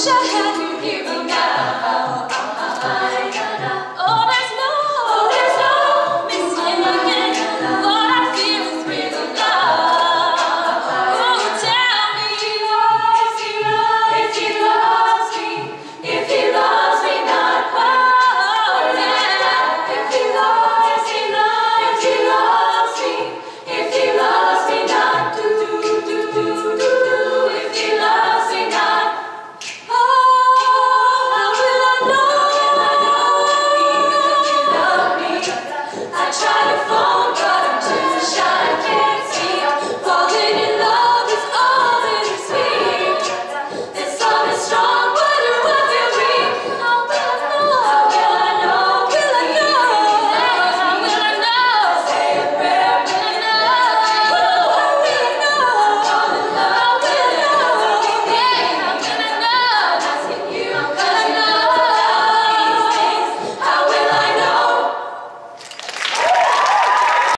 wish I had.